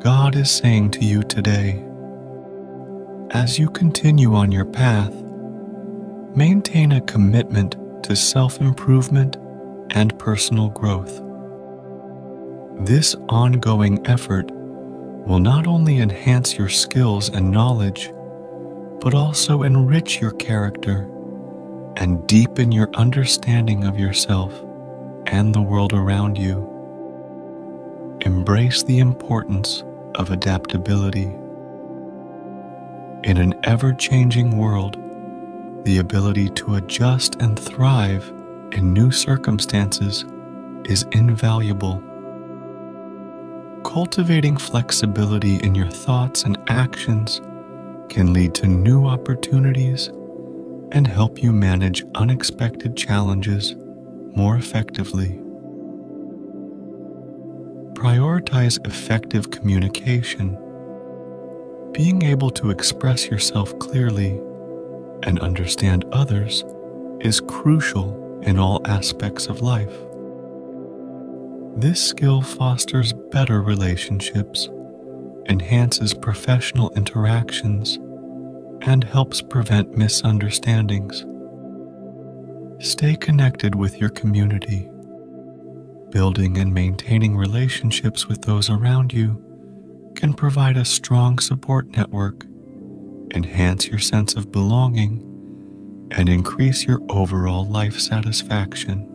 God is saying to you today. As you continue on your path, maintain a commitment to self improvement and personal growth. This ongoing effort will not only enhance your skills and knowledge, but also enrich your character and deepen your understanding of yourself and the world around you. Embrace the importance of adaptability. In an ever changing world, the ability to adjust and thrive in new circumstances is invaluable. Cultivating flexibility in your thoughts and actions can lead to new opportunities and help you manage unexpected challenges more effectively. Prioritize effective communication. Being able to express yourself clearly and understand others is crucial in all aspects of life. This skill fosters better relationships, enhances professional interactions, and helps prevent misunderstandings. Stay connected with your community. Building and maintaining relationships with those around you can provide a strong support network, enhance your sense of belonging, and increase your overall life satisfaction.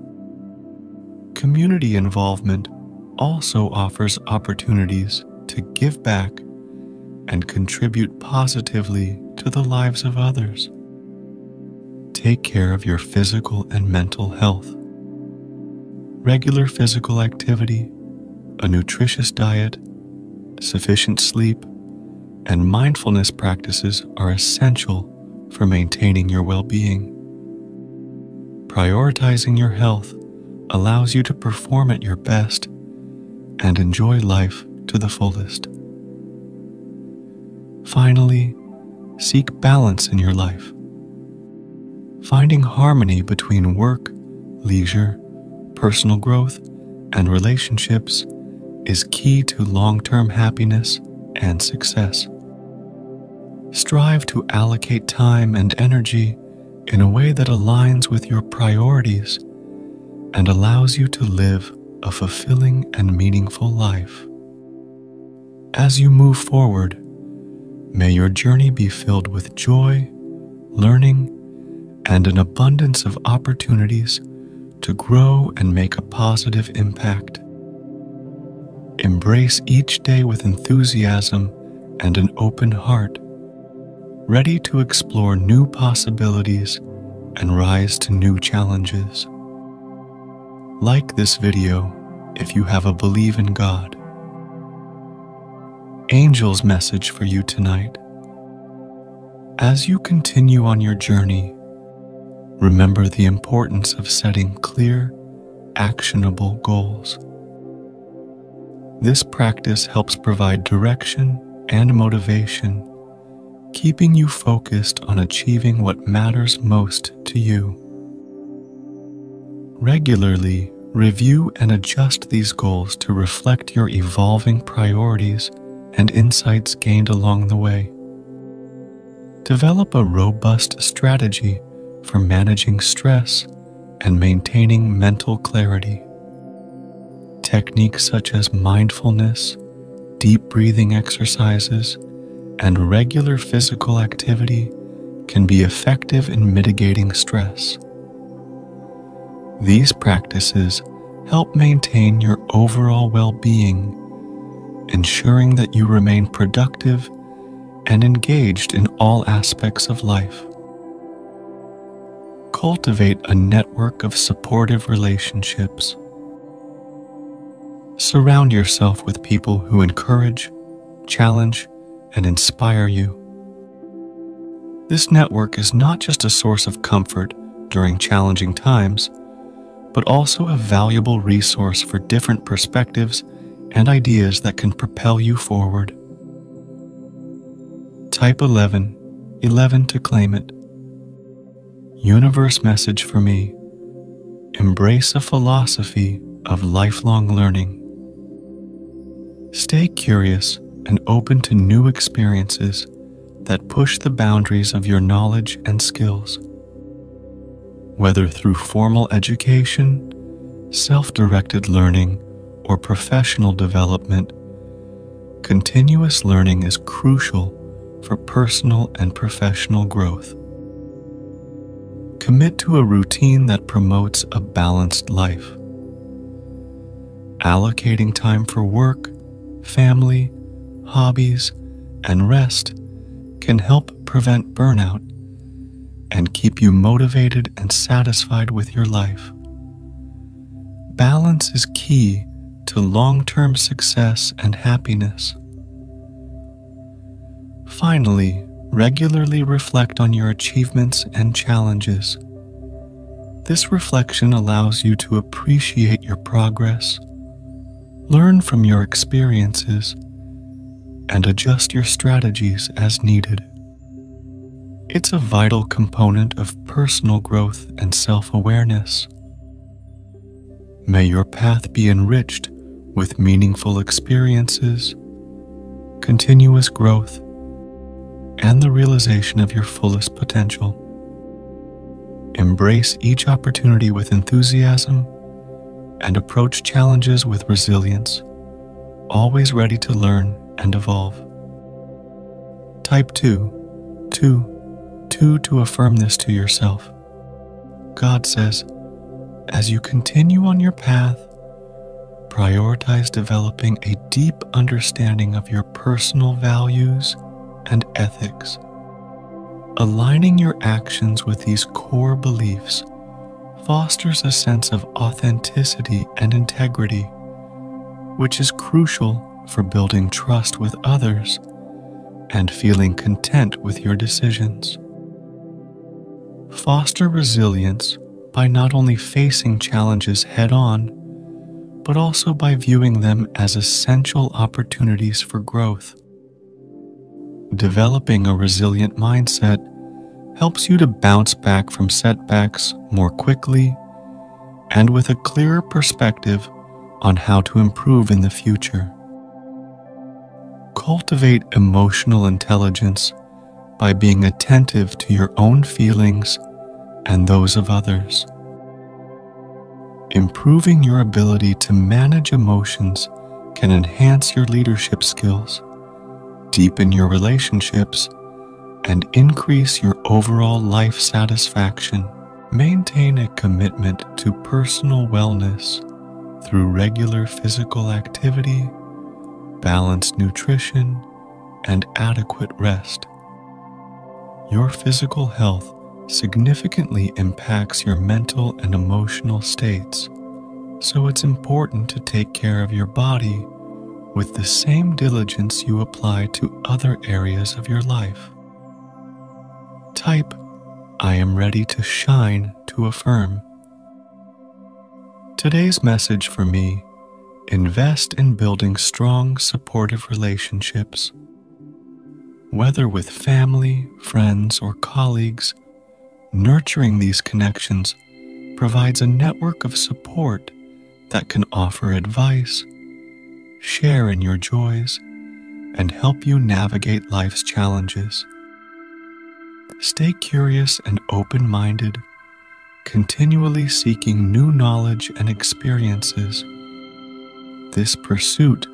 Community involvement also offers opportunities to give back and contribute positively to the lives of others. Take care of your physical and mental health. Regular physical activity, a nutritious diet, sufficient sleep, and mindfulness practices are essential for maintaining your well being. Prioritizing your health allows you to perform at your best and enjoy life to the fullest. Finally, seek balance in your life. Finding harmony between work, leisure, personal growth, and relationships is key to long term happiness and success. Strive to allocate time and energy in a way that aligns with your priorities and allows you to live a fulfilling and meaningful life. As you move forward, may your journey be filled with joy, learning, and an abundance of opportunities to grow and make a positive impact. Embrace each day with enthusiasm and an open heart, ready to explore new possibilities and rise to new challenges. Like this video if you have a believe in God. Angel's message for you tonight. As you continue on your journey, remember the importance of setting clear, actionable goals. This practice helps provide direction and motivation, keeping you focused on achieving what matters most to you. Regularly review and adjust these goals to reflect your evolving priorities and insights gained along the way. Develop a robust strategy for managing stress and maintaining mental clarity. Techniques such as mindfulness, deep breathing exercises, and regular physical activity can be effective in mitigating stress. These practices help maintain your overall well being, ensuring that you remain productive and engaged in all aspects of life. Cultivate a network of supportive relationships. Surround yourself with people who encourage, challenge, and inspire you. This network is not just a source of comfort during challenging times but also a valuable resource for different perspectives and ideas that can propel you forward. Type 11, 11 to claim it. Universe message for me Embrace a philosophy of lifelong learning. Stay curious and open to new experiences that push the boundaries of your knowledge and skills. Whether through formal education, self directed learning, or professional development, continuous learning is crucial for personal and professional growth. Commit to a routine that promotes a balanced life. Allocating time for work, family, hobbies, and rest can help prevent burnout and keep you motivated and satisfied with your life. Balance is key to long term success and happiness. Finally, regularly reflect on your achievements and challenges. This reflection allows you to appreciate your progress, learn from your experiences, and adjust your strategies as needed. It's a vital component of personal growth and self awareness. May your path be enriched with meaningful experiences, continuous growth, and the realization of your fullest potential. Embrace each opportunity with enthusiasm and approach challenges with resilience, always ready to learn and evolve. Type 2. 2. 2 to affirm this to yourself. God says, as you continue on your path, prioritize developing a deep understanding of your personal values and ethics. Aligning your actions with these core beliefs fosters a sense of authenticity and integrity, which is crucial for building trust with others and feeling content with your decisions. Foster resilience by not only facing challenges head on, but also by viewing them as essential opportunities for growth. Developing a resilient mindset helps you to bounce back from setbacks more quickly and with a clearer perspective on how to improve in the future. Cultivate emotional intelligence by being attentive to your own feelings and those of others. Improving your ability to manage emotions can enhance your leadership skills, deepen your relationships, and increase your overall life satisfaction. Maintain a commitment to personal wellness through regular physical activity balanced nutrition, and adequate rest. Your physical health significantly impacts your mental and emotional states, so it's important to take care of your body with the same diligence you apply to other areas of your life. Type, I am ready to shine to affirm. Today's message for me Invest in building strong, supportive relationships. Whether with family, friends, or colleagues, nurturing these connections provides a network of support that can offer advice, share in your joys, and help you navigate life's challenges. Stay curious and open minded, continually seeking new knowledge and experiences this pursuit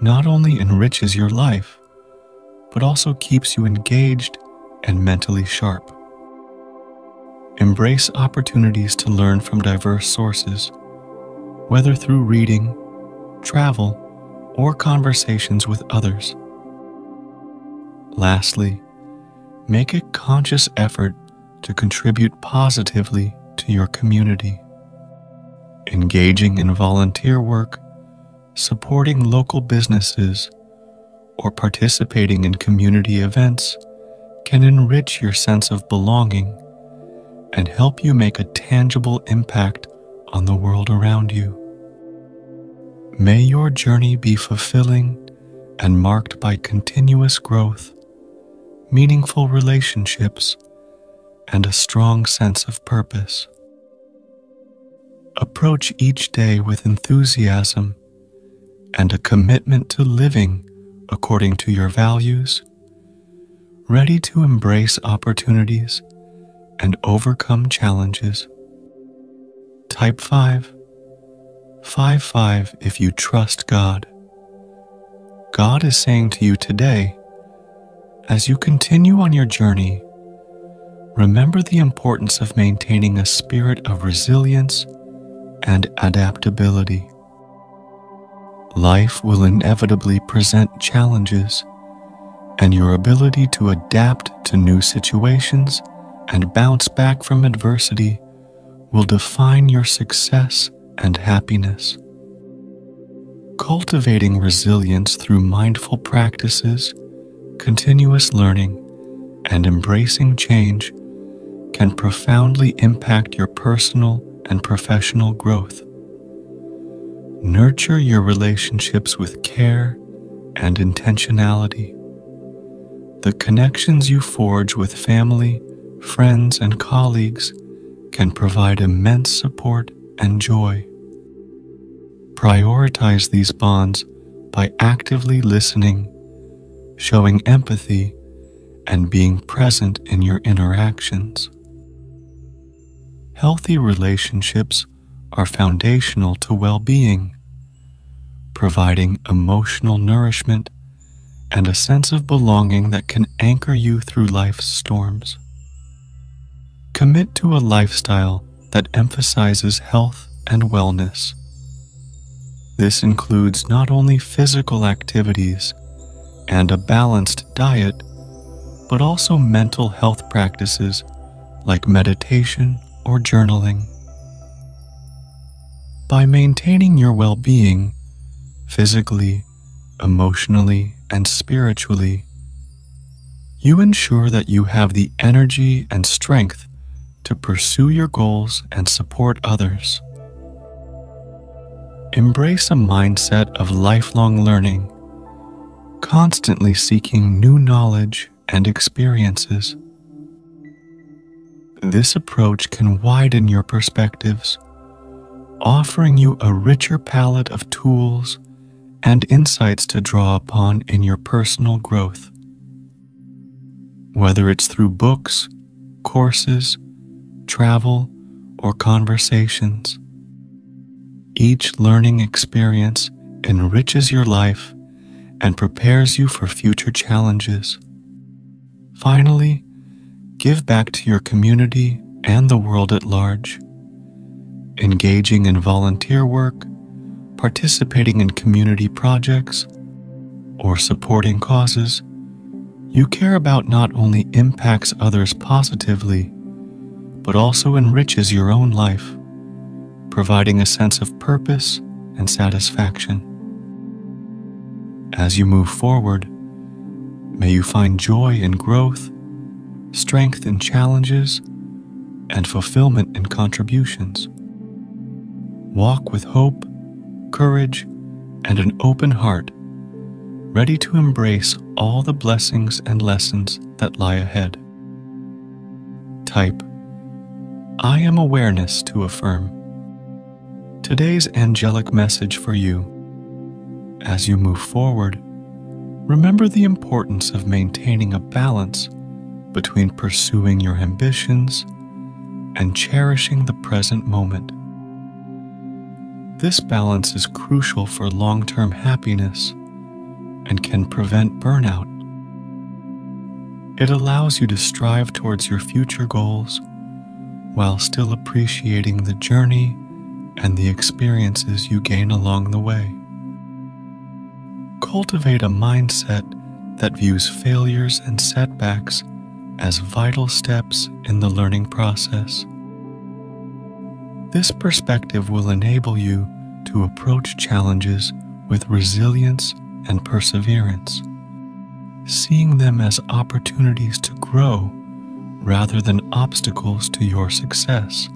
not only enriches your life, but also keeps you engaged and mentally sharp. Embrace opportunities to learn from diverse sources, whether through reading, travel, or conversations with others. Lastly, make a conscious effort to contribute positively to your community. Engaging in volunteer work supporting local businesses, or participating in community events can enrich your sense of belonging and help you make a tangible impact on the world around you. May your journey be fulfilling and marked by continuous growth, meaningful relationships, and a strong sense of purpose. Approach each day with enthusiasm and a commitment to living according to your values, ready to embrace opportunities and overcome challenges. Type 5. 5 5 if you trust God. God is saying to you today, as you continue on your journey, remember the importance of maintaining a spirit of resilience and adaptability. Life will inevitably present challenges, and your ability to adapt to new situations and bounce back from adversity will define your success and happiness. Cultivating resilience through mindful practices, continuous learning, and embracing change can profoundly impact your personal and professional growth. Nurture your relationships with care and intentionality. The connections you forge with family, friends, and colleagues can provide immense support and joy. Prioritize these bonds by actively listening, showing empathy, and being present in your interactions. Healthy relationships are foundational to well being, providing emotional nourishment and a sense of belonging that can anchor you through life's storms. Commit to a lifestyle that emphasizes health and wellness. This includes not only physical activities and a balanced diet, but also mental health practices like meditation or journaling. By maintaining your well being, physically, emotionally, and spiritually, you ensure that you have the energy and strength to pursue your goals and support others. Embrace a mindset of lifelong learning, constantly seeking new knowledge and experiences. This approach can widen your perspectives offering you a richer palette of tools and insights to draw upon in your personal growth. Whether it's through books, courses, travel, or conversations, each learning experience enriches your life and prepares you for future challenges. Finally, give back to your community and the world at large engaging in volunteer work, participating in community projects, or supporting causes, you care about not only impacts others positively, but also enriches your own life, providing a sense of purpose and satisfaction. As you move forward, may you find joy in growth, strength in challenges, and fulfillment in contributions. Walk with hope, courage, and an open heart, ready to embrace all the blessings and lessons that lie ahead. Type I am awareness to affirm. Today's angelic message for you. As you move forward, remember the importance of maintaining a balance between pursuing your ambitions and cherishing the present moment. This balance is crucial for long term happiness and can prevent burnout. It allows you to strive towards your future goals while still appreciating the journey and the experiences you gain along the way. Cultivate a mindset that views failures and setbacks as vital steps in the learning process. This perspective will enable you to approach challenges with resilience and perseverance, seeing them as opportunities to grow rather than obstacles to your success.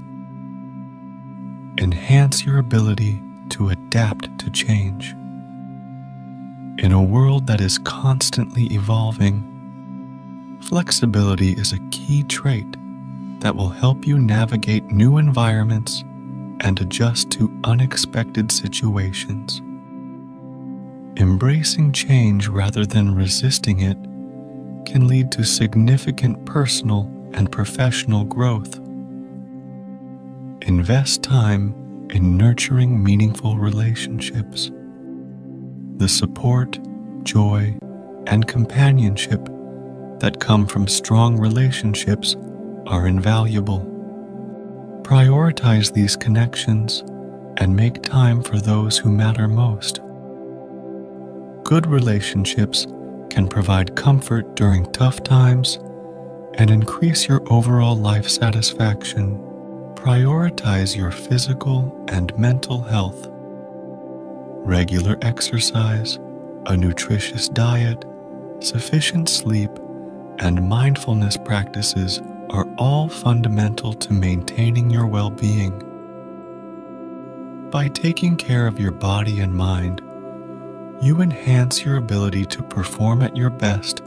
Enhance your ability to adapt to change. In a world that is constantly evolving, flexibility is a key trait that will help you navigate new environments and adjust to unexpected situations. Embracing change rather than resisting it can lead to significant personal and professional growth. Invest time in nurturing meaningful relationships. The support, joy, and companionship that come from strong relationships are invaluable. Prioritize these connections and make time for those who matter most. Good relationships can provide comfort during tough times and increase your overall life satisfaction. Prioritize your physical and mental health. Regular exercise, a nutritious diet, sufficient sleep, and mindfulness practices are all fundamental to maintaining your well being. By taking care of your body and mind, you enhance your ability to perform at your best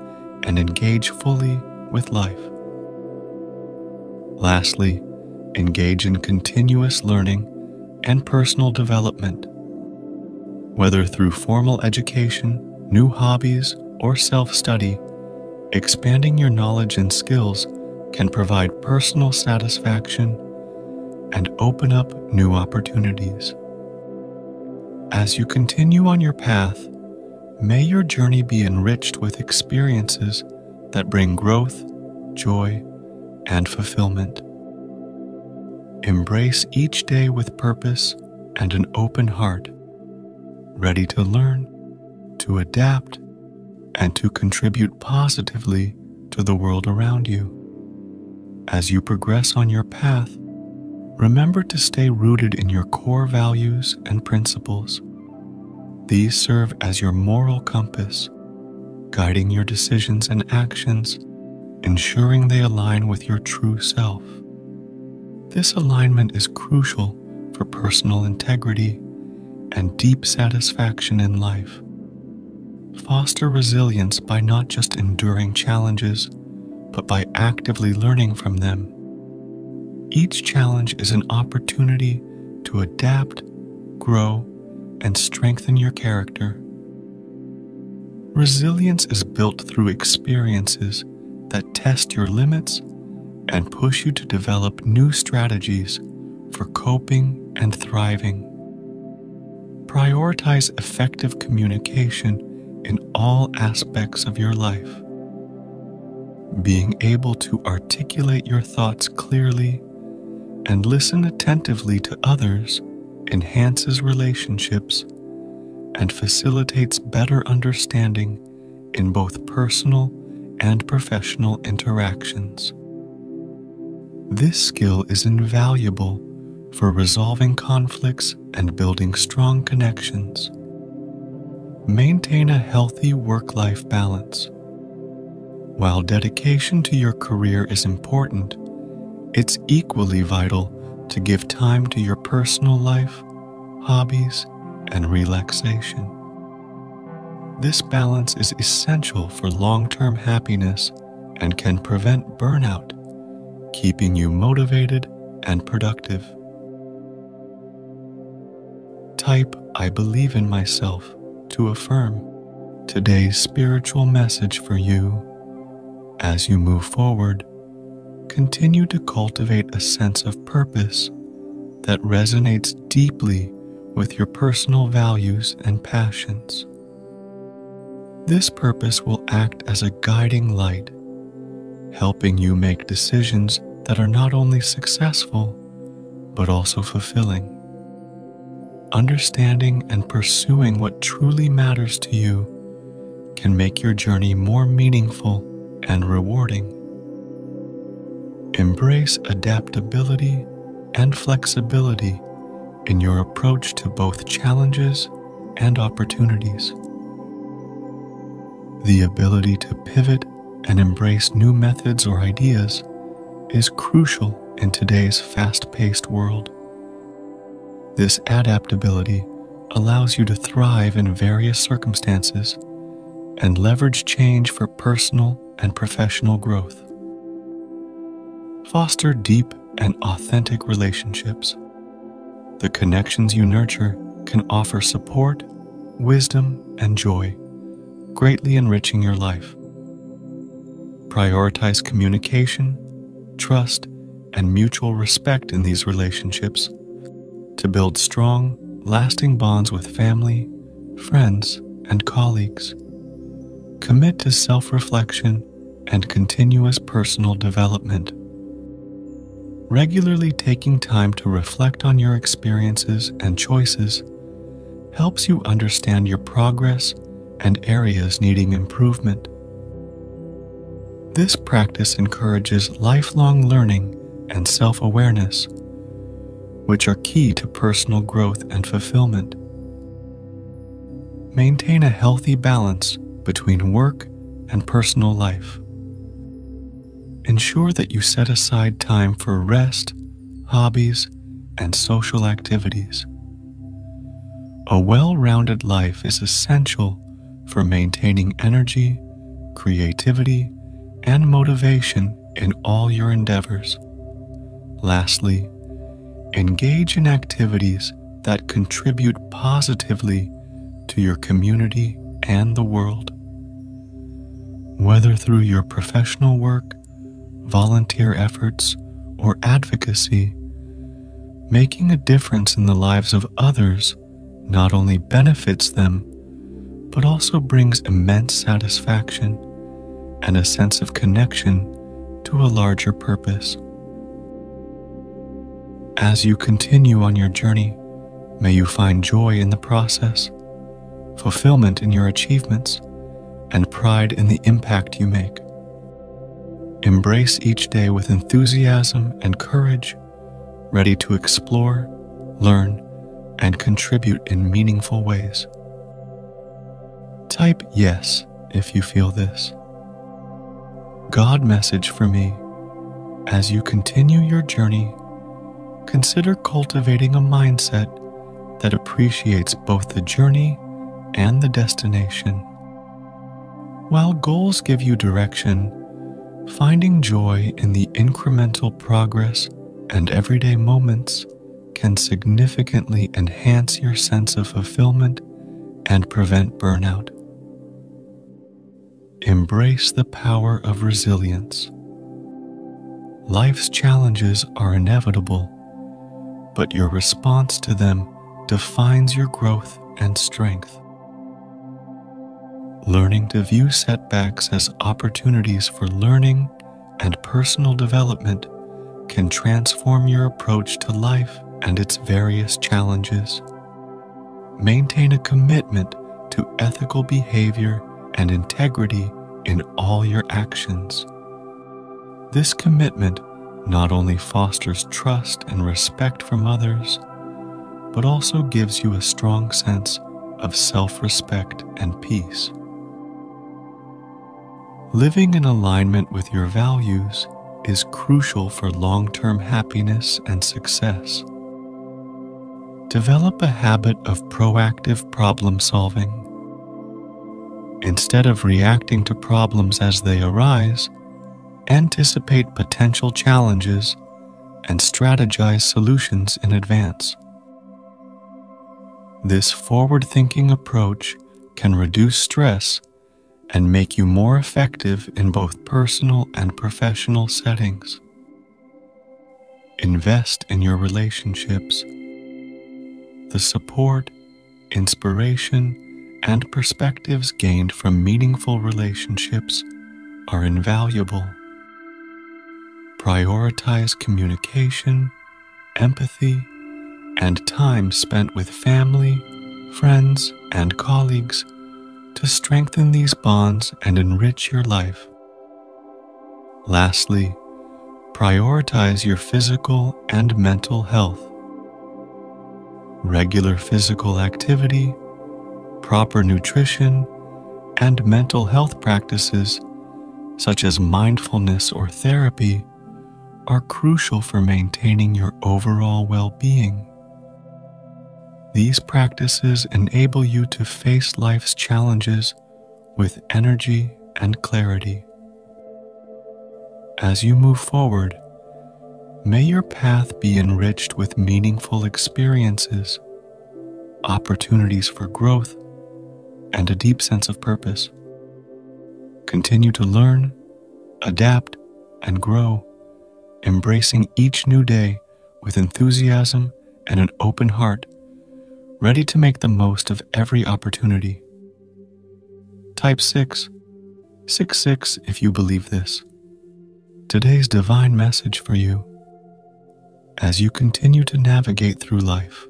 and engage fully with life. Lastly, engage in continuous learning and personal development. Whether through formal education, new hobbies, or self study, expanding your knowledge and skills can provide personal satisfaction and open up new opportunities. As you continue on your path, may your journey be enriched with experiences that bring growth, joy, and fulfillment. Embrace each day with purpose and an open heart, ready to learn, to adapt, and to contribute positively to the world around you. As you progress on your path, remember to stay rooted in your core values and principles. These serve as your moral compass, guiding your decisions and actions, ensuring they align with your true self. This alignment is crucial for personal integrity and deep satisfaction in life. Foster resilience by not just enduring challenges, but by actively learning from them. Each challenge is an opportunity to adapt, grow, and strengthen your character. Resilience is built through experiences that test your limits and push you to develop new strategies for coping and thriving. Prioritize effective communication in all aspects of your life. Being able to articulate your thoughts clearly and listen attentively to others enhances relationships and facilitates better understanding in both personal and professional interactions. This skill is invaluable for resolving conflicts and building strong connections. Maintain a healthy work life balance. While dedication to your career is important, it's equally vital to give time to your personal life, hobbies, and relaxation. This balance is essential for long term happiness and can prevent burnout, keeping you motivated and productive. Type I believe in myself to affirm today's spiritual message for you. As you move forward, continue to cultivate a sense of purpose that resonates deeply with your personal values and passions. This purpose will act as a guiding light, helping you make decisions that are not only successful, but also fulfilling. Understanding and pursuing what truly matters to you can make your journey more meaningful and rewarding. Embrace adaptability and flexibility in your approach to both challenges and opportunities. The ability to pivot and embrace new methods or ideas is crucial in today's fast paced world. This adaptability allows you to thrive in various circumstances and leverage change for personal and professional growth. Foster deep and authentic relationships. The connections you nurture can offer support, wisdom, and joy, greatly enriching your life. Prioritize communication, trust, and mutual respect in these relationships to build strong, lasting bonds with family, friends, and colleagues. Commit to self reflection and continuous personal development. Regularly taking time to reflect on your experiences and choices helps you understand your progress and areas needing improvement. This practice encourages lifelong learning and self awareness, which are key to personal growth and fulfillment. Maintain a healthy balance between work and personal life. Ensure that you set aside time for rest, hobbies, and social activities. A well rounded life is essential for maintaining energy, creativity, and motivation in all your endeavors. Lastly, engage in activities that contribute positively to your community and the world. Whether through your professional work, volunteer efforts, or advocacy, making a difference in the lives of others not only benefits them, but also brings immense satisfaction and a sense of connection to a larger purpose. As you continue on your journey, may you find joy in the process fulfillment in your achievements, and pride in the impact you make. Embrace each day with enthusiasm and courage, ready to explore, learn, and contribute in meaningful ways. Type yes if you feel this. God message for me. As you continue your journey, consider cultivating a mindset that appreciates both the journey and the destination. While goals give you direction, finding joy in the incremental progress and everyday moments can significantly enhance your sense of fulfillment and prevent burnout. Embrace the power of resilience. Life's challenges are inevitable, but your response to them defines your growth and strength. Learning to view setbacks as opportunities for learning and personal development can transform your approach to life and its various challenges. Maintain a commitment to ethical behavior and integrity in all your actions. This commitment not only fosters trust and respect from others, but also gives you a strong sense of self respect and peace. Living in alignment with your values is crucial for long term happiness and success. Develop a habit of proactive problem solving. Instead of reacting to problems as they arise, anticipate potential challenges and strategize solutions in advance. This forward thinking approach can reduce stress and make you more effective in both personal and professional settings. Invest in your relationships. The support, inspiration, and perspectives gained from meaningful relationships are invaluable. Prioritize communication, empathy, and time spent with family, friends, and colleagues to strengthen these bonds and enrich your life. Lastly, prioritize your physical and mental health. Regular physical activity, proper nutrition, and mental health practices, such as mindfulness or therapy, are crucial for maintaining your overall well being. These practices enable you to face life's challenges with energy and clarity. As you move forward, may your path be enriched with meaningful experiences, opportunities for growth, and a deep sense of purpose. Continue to learn, adapt, and grow, embracing each new day with enthusiasm and an open heart, ready to make the most of every opportunity. Type 6. 6 6 if you believe this. Today's divine message for you. As you continue to navigate through life,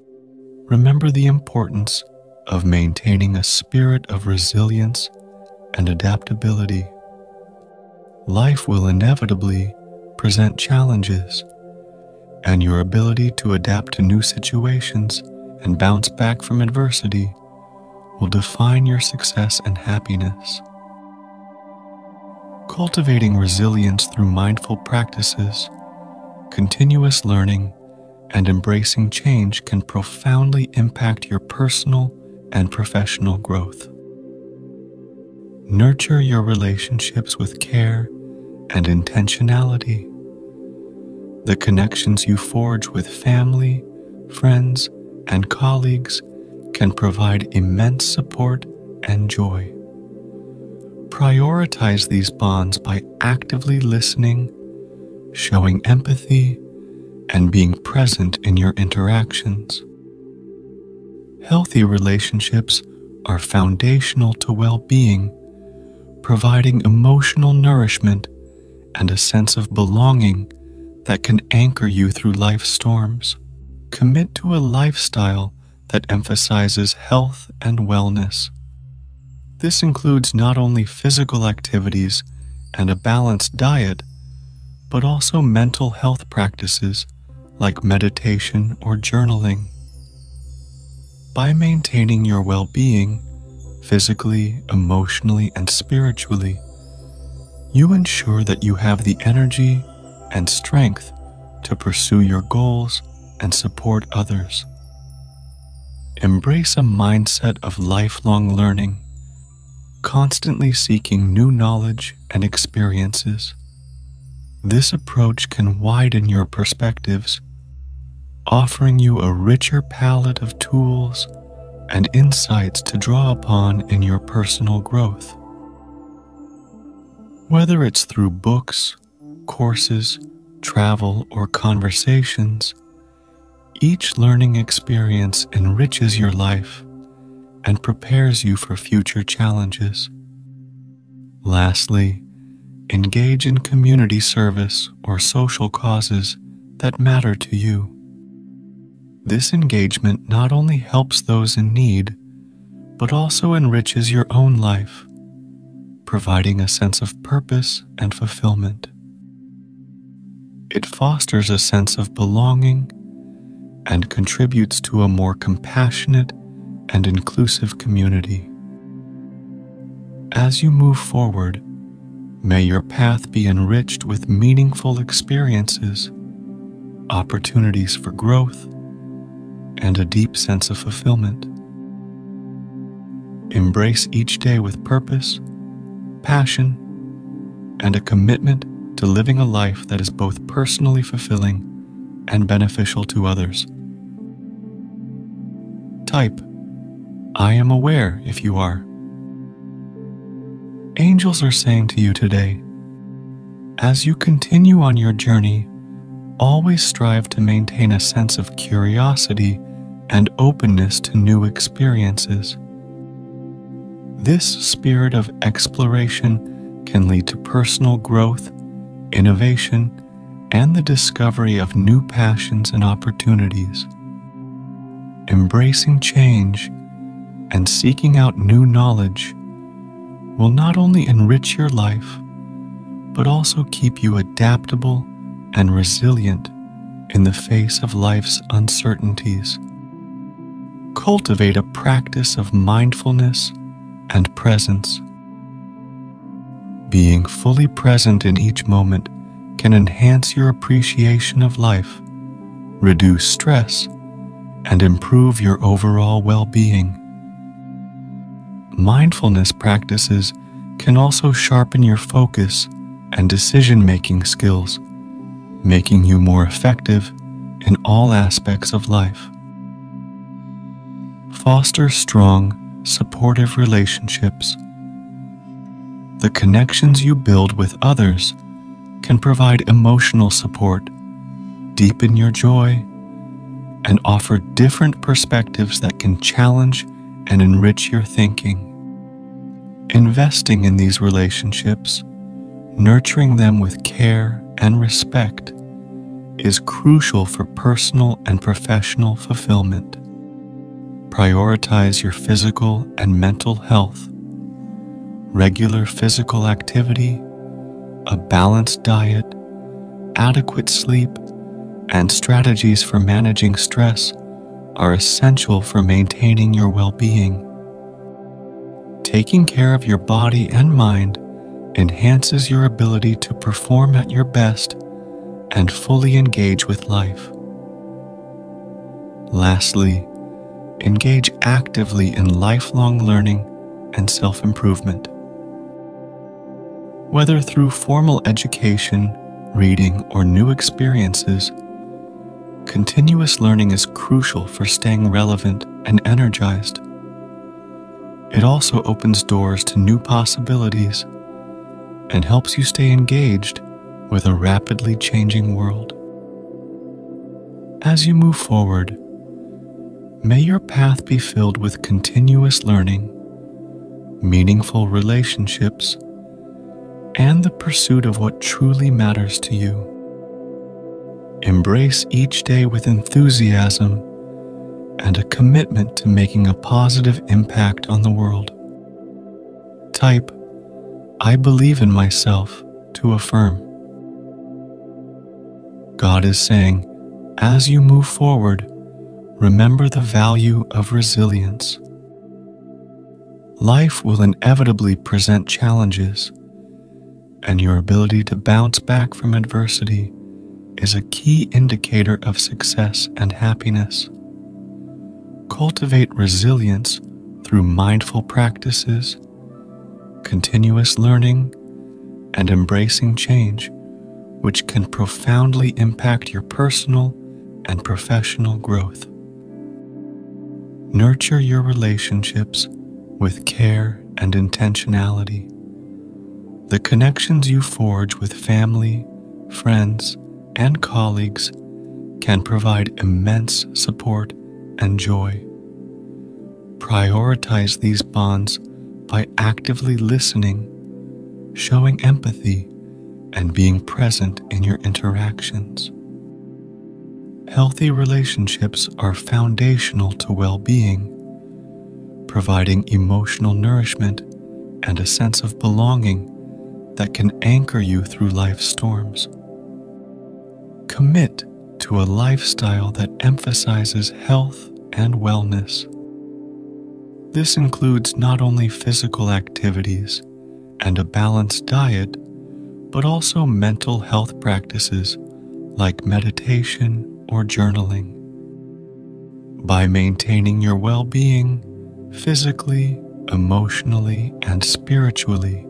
remember the importance of maintaining a spirit of resilience and adaptability. Life will inevitably present challenges, and your ability to adapt to new situations and bounce back from adversity will define your success and happiness. Cultivating resilience through mindful practices, continuous learning, and embracing change can profoundly impact your personal and professional growth. Nurture your relationships with care and intentionality. The connections you forge with family, friends, and colleagues can provide immense support and joy. Prioritize these bonds by actively listening, showing empathy, and being present in your interactions. Healthy relationships are foundational to well being, providing emotional nourishment and a sense of belonging that can anchor you through life's storms. Commit to a lifestyle that emphasizes health and wellness. This includes not only physical activities and a balanced diet, but also mental health practices like meditation or journaling. By maintaining your well being, physically, emotionally, and spiritually, you ensure that you have the energy and strength to pursue your goals and support others. Embrace a mindset of lifelong learning, constantly seeking new knowledge and experiences. This approach can widen your perspectives, offering you a richer palette of tools and insights to draw upon in your personal growth. Whether it's through books, courses, travel, or conversations, each learning experience enriches your life and prepares you for future challenges. Lastly, engage in community service or social causes that matter to you. This engagement not only helps those in need, but also enriches your own life, providing a sense of purpose and fulfillment. It fosters a sense of belonging and contributes to a more compassionate and inclusive community. As you move forward, may your path be enriched with meaningful experiences, opportunities for growth, and a deep sense of fulfillment. Embrace each day with purpose, passion, and a commitment to living a life that is both personally fulfilling and beneficial to others. Type I am aware if you are. Angels are saying to you today, as you continue on your journey, always strive to maintain a sense of curiosity and openness to new experiences. This spirit of exploration can lead to personal growth, innovation, and the discovery of new passions and opportunities. Embracing change and seeking out new knowledge will not only enrich your life, but also keep you adaptable and resilient in the face of life's uncertainties. Cultivate a practice of mindfulness and presence. Being fully present in each moment can enhance your appreciation of life, reduce stress, and improve your overall well being. Mindfulness practices can also sharpen your focus and decision making skills, making you more effective in all aspects of life. Foster strong, supportive relationships. The connections you build with others can provide emotional support, deepen your joy, and offer different perspectives that can challenge and enrich your thinking. Investing in these relationships, nurturing them with care and respect, is crucial for personal and professional fulfillment. Prioritize your physical and mental health. Regular physical activity, a balanced diet, adequate sleep, and strategies for managing stress are essential for maintaining your well being. Taking care of your body and mind enhances your ability to perform at your best and fully engage with life. Lastly, engage actively in lifelong learning and self improvement. Whether through formal education, reading, or new experiences, continuous learning is crucial for staying relevant and energized. It also opens doors to new possibilities and helps you stay engaged with a rapidly changing world. As you move forward, may your path be filled with continuous learning, meaningful relationships, and the pursuit of what truly matters to you. Embrace each day with enthusiasm and a commitment to making a positive impact on the world. Type, I believe in myself to affirm. God is saying, as you move forward, remember the value of resilience. Life will inevitably present challenges, and your ability to bounce back from adversity is a key indicator of success and happiness. Cultivate resilience through mindful practices, continuous learning, and embracing change which can profoundly impact your personal and professional growth. Nurture your relationships with care and intentionality. The connections you forge with family, friends, and colleagues can provide immense support and joy. Prioritize these bonds by actively listening, showing empathy, and being present in your interactions. Healthy relationships are foundational to well being, providing emotional nourishment and a sense of belonging that can anchor you through life's storms. Commit to a lifestyle that emphasizes health and wellness. This includes not only physical activities and a balanced diet but also mental health practices like meditation or journaling. By maintaining your well being physically, emotionally, and spiritually,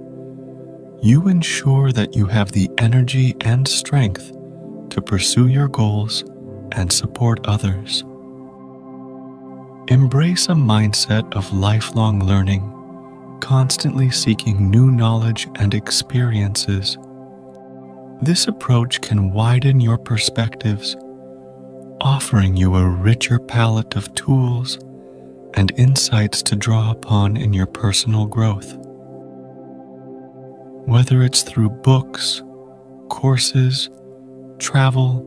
you ensure that you have the energy and strength to pursue your goals and support others. Embrace a mindset of lifelong learning, constantly seeking new knowledge and experiences this approach can widen your perspectives, offering you a richer palette of tools and insights to draw upon in your personal growth. Whether it's through books, courses, travel,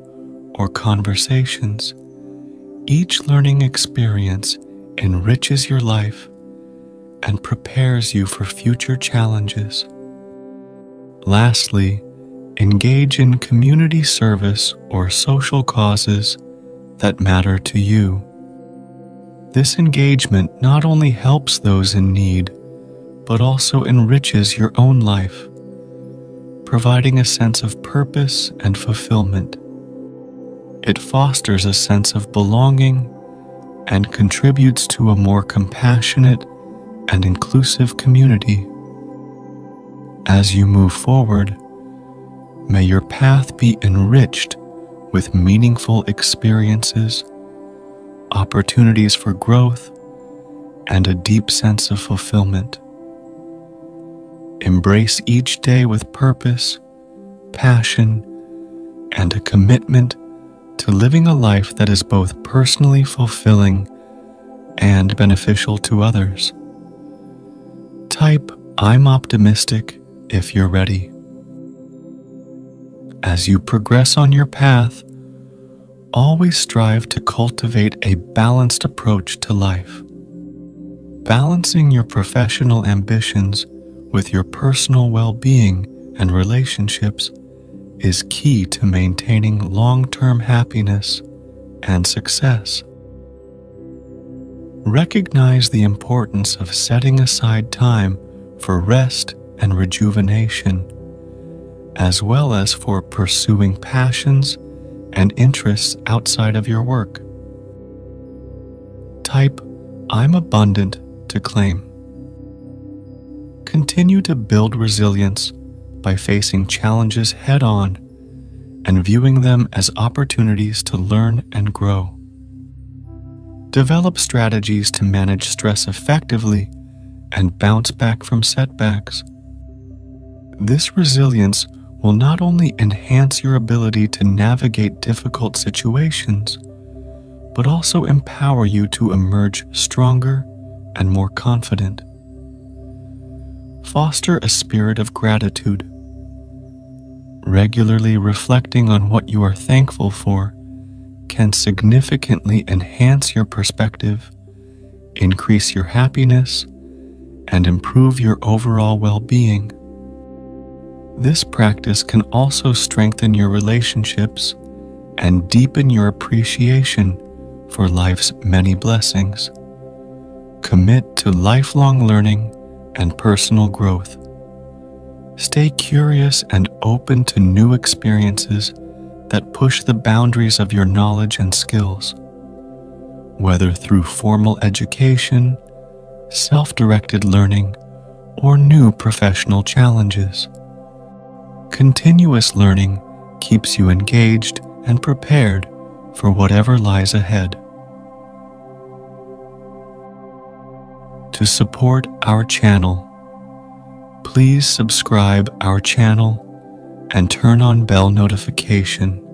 or conversations, each learning experience enriches your life and prepares you for future challenges. Lastly, engage in community service or social causes that matter to you. This engagement not only helps those in need, but also enriches your own life, providing a sense of purpose and fulfillment. It fosters a sense of belonging and contributes to a more compassionate and inclusive community. As you move forward, May your path be enriched with meaningful experiences, opportunities for growth, and a deep sense of fulfillment. Embrace each day with purpose, passion, and a commitment to living a life that is both personally fulfilling and beneficial to others. Type I'm optimistic if you're ready. As you progress on your path, always strive to cultivate a balanced approach to life. Balancing your professional ambitions with your personal well being and relationships is key to maintaining long term happiness and success. Recognize the importance of setting aside time for rest and rejuvenation, as well as for pursuing passions and interests outside of your work. Type I'm abundant to claim. Continue to build resilience by facing challenges head on and viewing them as opportunities to learn and grow. Develop strategies to manage stress effectively and bounce back from setbacks. This resilience will not only enhance your ability to navigate difficult situations, but also empower you to emerge stronger and more confident. Foster a spirit of gratitude. Regularly reflecting on what you are thankful for can significantly enhance your perspective, increase your happiness, and improve your overall well being. This practice can also strengthen your relationships and deepen your appreciation for life's many blessings. Commit to lifelong learning and personal growth. Stay curious and open to new experiences that push the boundaries of your knowledge and skills. Whether through formal education, self directed learning, or new professional challenges. Continuous learning keeps you engaged and prepared for whatever lies ahead. To support our channel, please subscribe our channel and turn on bell notification